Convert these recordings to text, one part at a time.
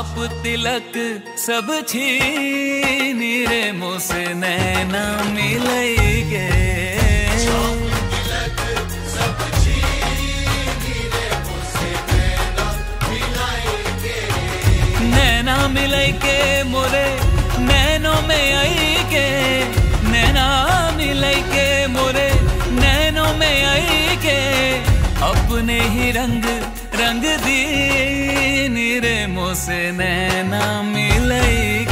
छाप तिलक सब छीन रे मुसे नैना मिलेगे। नैना मिलेगे मोरे, नैनों में आई के नैना मिलेगे मोरे, नैनों में आई के अपने ही रंग रंग दी रे मोसे नैना मिलेगे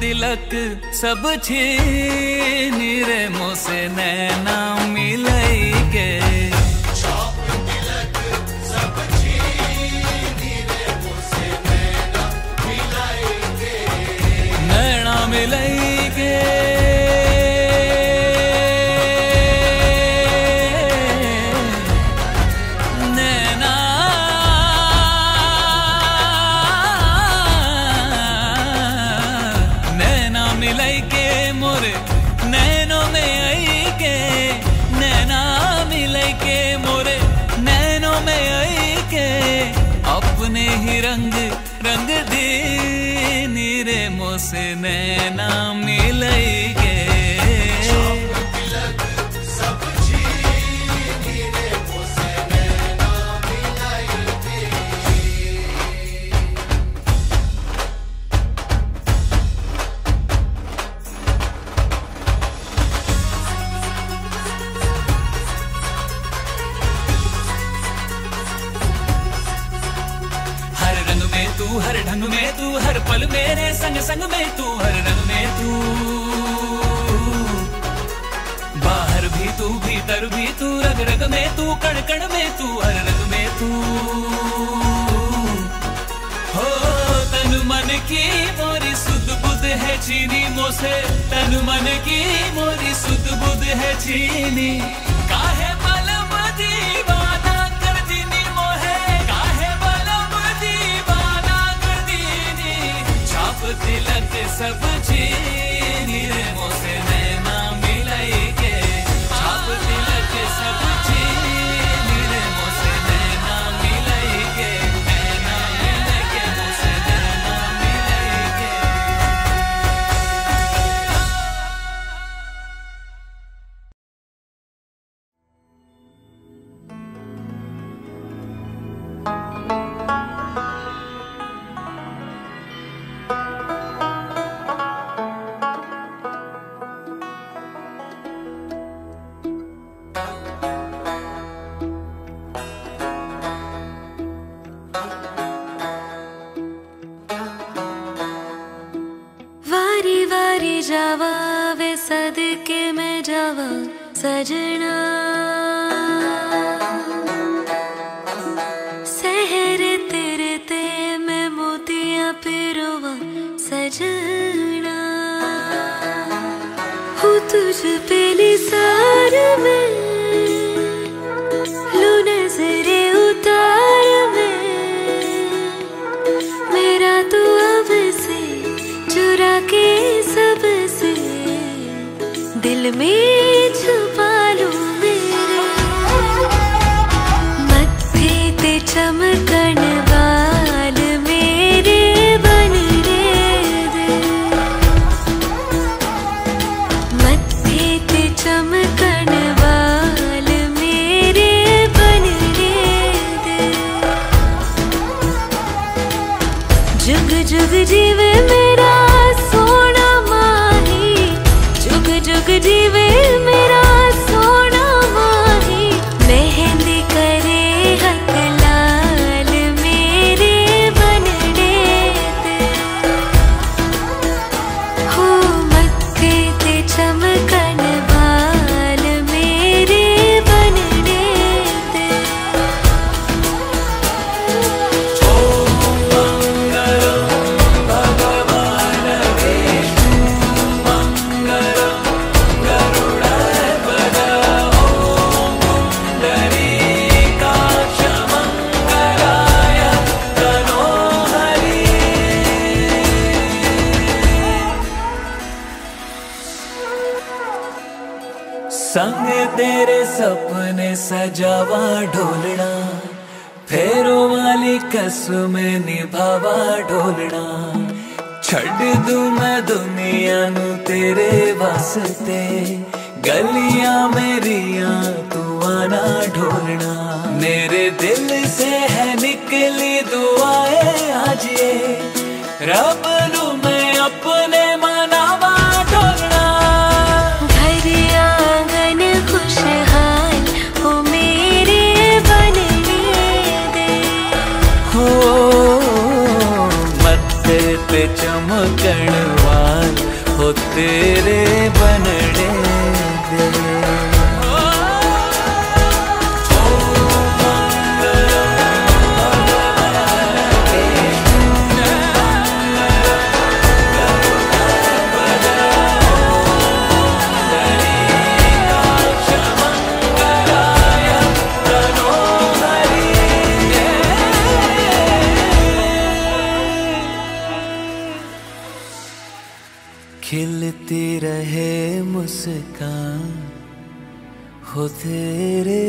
तिलक सब छीन रे मोसे नैना मिलई नैना मोरे नैनों में आई के नैना मिलेगे मोरे नैनों में आई के अपने ही रंग रंग दे नीरे मोसे नैना। तू हर ढंग में तू, हर पल मेरे संग संग में तू, हर रंग में तू। बाहर भी तू, भीतर भी तू, रग रग में तू, कण कण में तू, हर रंग में तू। हो, तन मन की मोरी सुध बुध है चीनी मोसे। तन मन की मोरी सुध बुध है चीनी। सजना। तेरे ते में मोतिया पिरोवा सजना। में, लो नजरे उतार में। मेरा तो अब से चुरा के सबसे दिल में छुप जीवे मेरा संग तेरे सपने सजावा ढोलना, फेरो वाली कसम निभावा ढोलना। छड़ दू मैं दुनिया नु तेरे वास्ते, गलियाँ मेरिया तू आना ढोलना। मेरे दिल से है निकली दुआएँ आज ये, रब ಕಣ खिलती रहे मुस्कान हो तेरे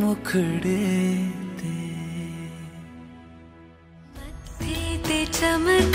मुखड़े ते चमक